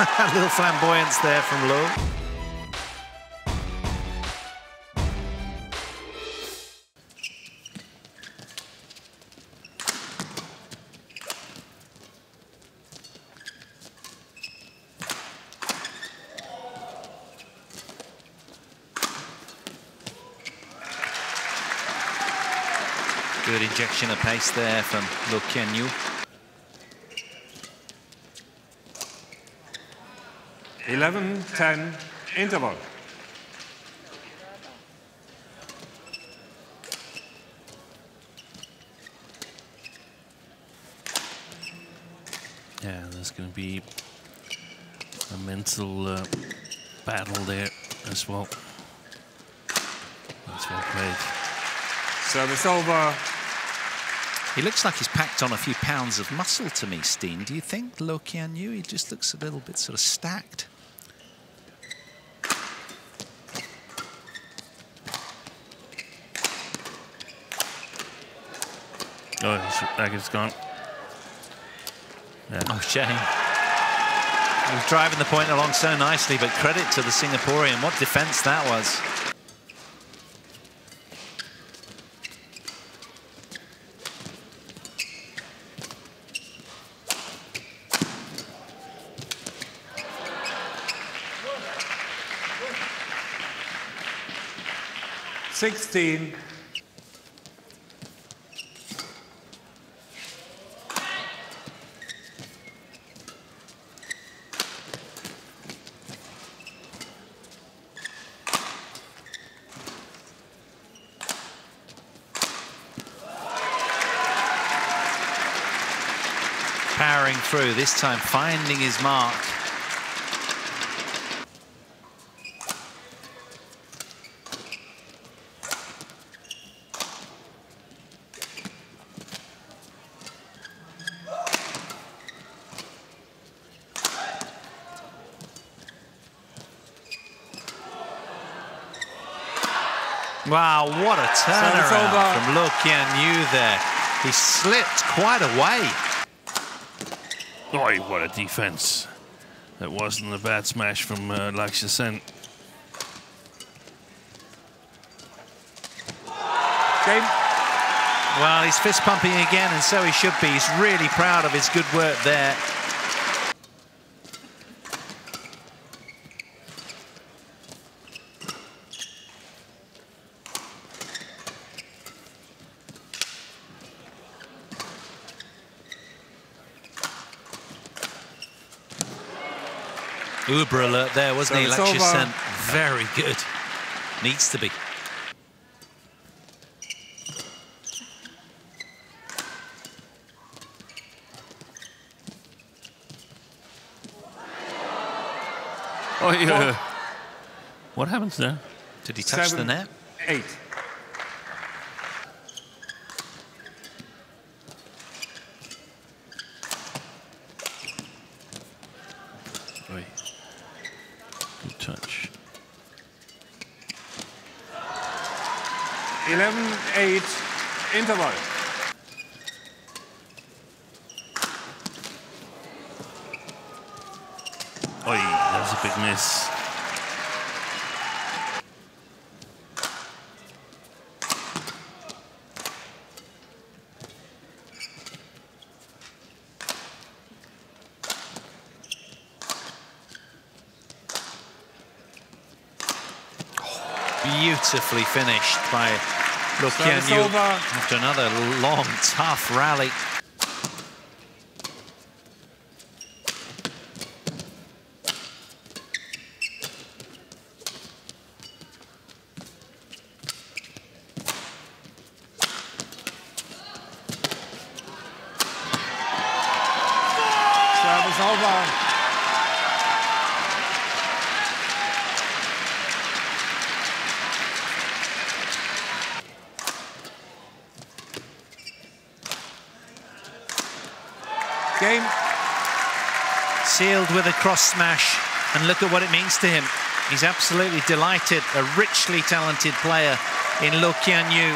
A little flamboyance there from Loh. Good injection of pace there from Loh Kean Yew. 11 10 interval. Yeah, there's going to be a mental uh, battle there as well. That's well played. Service over. He looks like he's packed on a few pounds of muscle to me, Steen. Do you think, Loh Kean Yew? He just looks a little bit sort of stacked. Oh, his racket's gone. Yeah. Oh, shame. He was driving the point along so nicely, but credit to the Singaporean. What defense that was. Sixteen. Powering through, this time finding his mark. Wow, what a turnaround from Loh Kean Yew there. He slipped quite away. Oh, what a defense. That wasn't a bad smash from uh, Lakshya Sen. Game. Well, he's fist pumping again, and so he should be. He's really proud of his good work there. Uber alert there, wasn't he? So it's Lakshya over. Sen. Very good. Needs to be. Oh, yeah. What happens there? Did he touch Seven. the net? Eight. Oi. Good touch. 11 8 interval. Oi, that was a big miss. Beautifully finished by Service after another long, tough rally. Service over. Game. Sealed with a cross smash, and look at what it means to him. He's absolutely delighted. A richly talented player in Loh Kean Yew